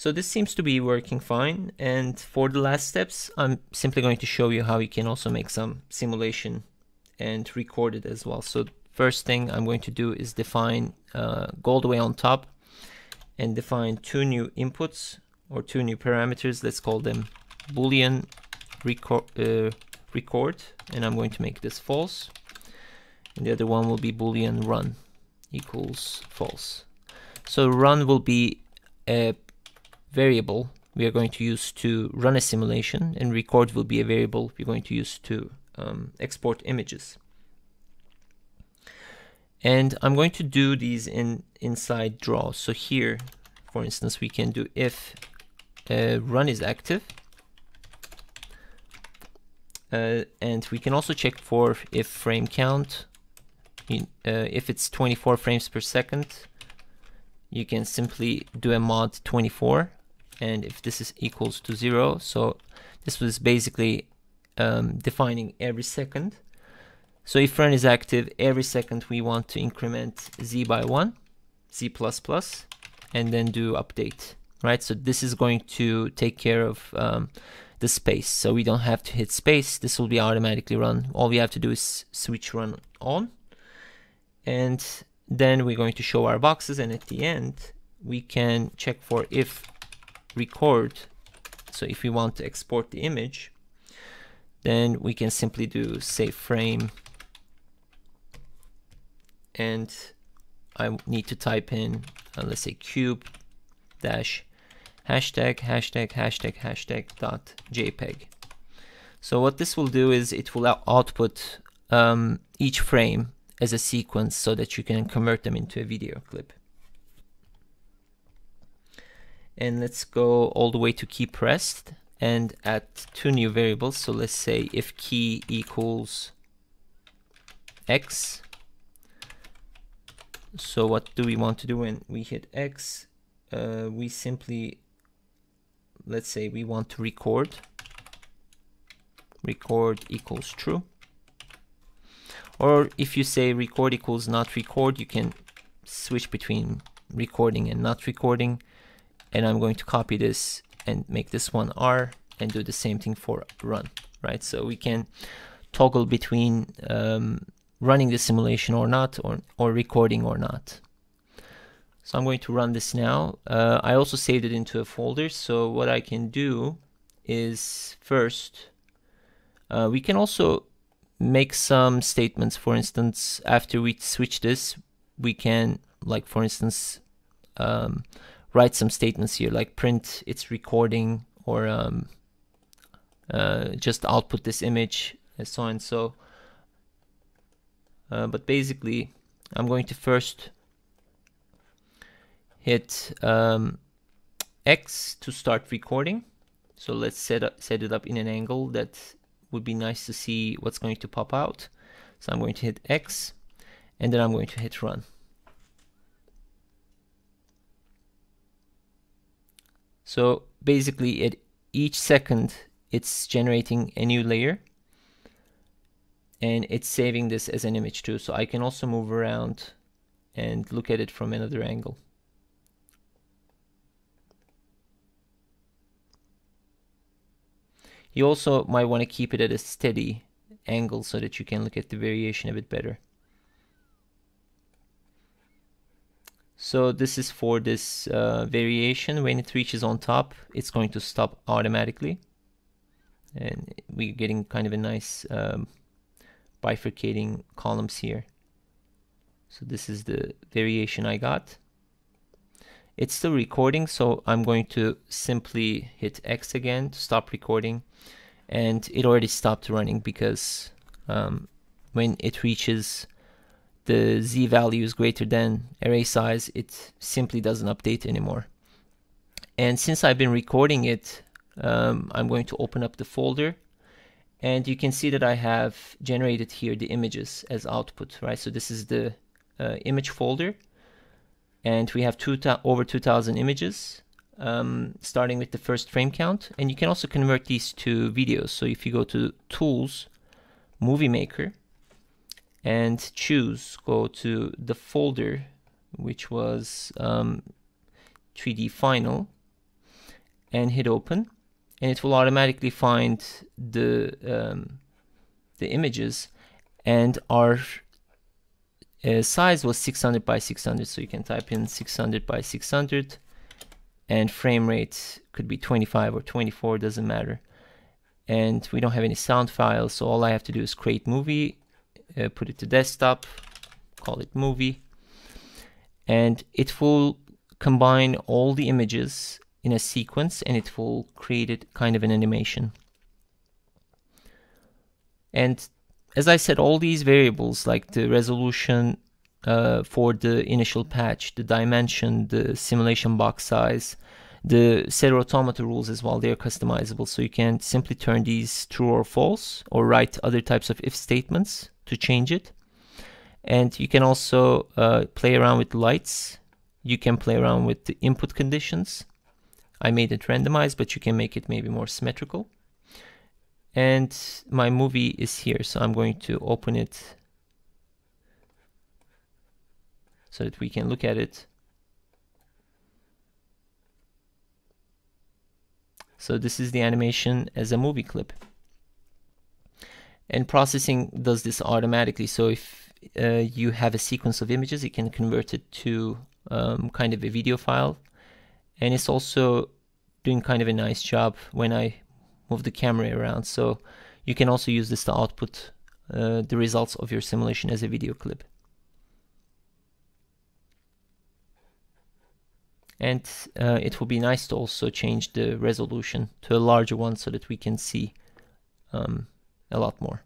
So this seems to be working fine. And for the last steps, I'm simply going to show you how you can also make some simulation and record it as well. So first thing I'm going to do is define uh, on top and define two new inputs or two new parameters. Let's call them boolean record, uh, record and I'm going to make this false. And the other one will be boolean run equals false. So run will be a variable we are going to use to run a simulation and record will be a variable we're going to use to um, export images. And I'm going to do these in inside draw. So here, for instance, we can do if uh, run is active. Uh, and we can also check for if frame count, in, uh, if it's 24 frames per second, you can simply do a mod 24 and if this is equals to zero so this was basically um, defining every second. So if run is active every second we want to increment z by one z plus plus and then do update right? So this is going to take care of um, the space. So we don't have to hit space. This will be automatically run. All we have to do is switch run on. And then we're going to show our boxes. And at the end we can check for if record so if we want to export the image then we can simply do save frame. And I need to type in uh, let's say cube dash hashtag hashtag hashtag hashtag dot jpeg. So what this will do is it will output um, each frame as a sequence so that you can convert them into a video clip and let's go all the way to key pressed and add two new variables. So let's say if key equals x so what do we want to do when we hit x? Uh, we simply let's say we want to record. Record equals true. Or if you say record equals not record you can switch between recording and not recording and I'm going to copy this and make this one R and do the same thing for run, right? So we can toggle between um, running the simulation or not, or, or recording or not. So I'm going to run this now. Uh, I also saved it into a folder. So what I can do is first, uh, we can also make some statements. For instance, after we switch this, we can, like for instance, um, write some statements here like print its recording or um, uh, just output this image and so and so. Uh, but basically, I'm going to first hit um, X to start recording. So let's set up, set it up in an angle that would be nice to see what's going to pop out. So I'm going to hit X and then I'm going to hit run. So basically at each second it's generating a new layer and it's saving this as an image too. So I can also move around and look at it from another angle. You also might want to keep it at a steady angle so that you can look at the variation a bit better. So this is for this uh, variation. When it reaches on top, it's going to stop automatically. And we're getting kind of a nice um, bifurcating columns here. So this is the variation I got. It's still recording, so I'm going to simply hit X again to stop recording. And it already stopped running because um, when it reaches the z value is greater than array size, it simply doesn't update anymore. And since I've been recording it, um, I'm going to open up the folder and you can see that I have generated here the images as output, right? So this is the uh, image folder and we have two over 2000 images um, starting with the first frame count and you can also convert these to videos. So if you go to tools, movie maker, and choose, go to the folder, which was um, 3D Final. and hit open and it will automatically find the um, the images and our uh, size was 600 by 600 so you can type in 600 by 600 and frame rate could be 25 or 24 doesn't matter and we don't have any sound files so all I have to do is create movie uh, put it to desktop call it movie and it will combine all the images in a sequence and it will create it kind of an animation. And as I said all these variables like the resolution uh, for the initial patch the dimension the simulation box size the cellular automata rules as well they are customizable. So you can simply turn these true or false or write other types of if statements to change it. And you can also uh, play around with lights. You can play around with the input conditions. I made it randomized but you can make it maybe more symmetrical. And my movie is here so I'm going to open it so that we can look at it. So this is the animation as a movie clip and processing does this automatically so if uh, you have a sequence of images, it can convert it to um, kind of a video file. And it's also doing kind of a nice job when I move the camera around. So you can also use this to output uh, the results of your simulation as a video clip. And uh, it will be nice to also change the resolution to a larger one so that we can see um, a lot more.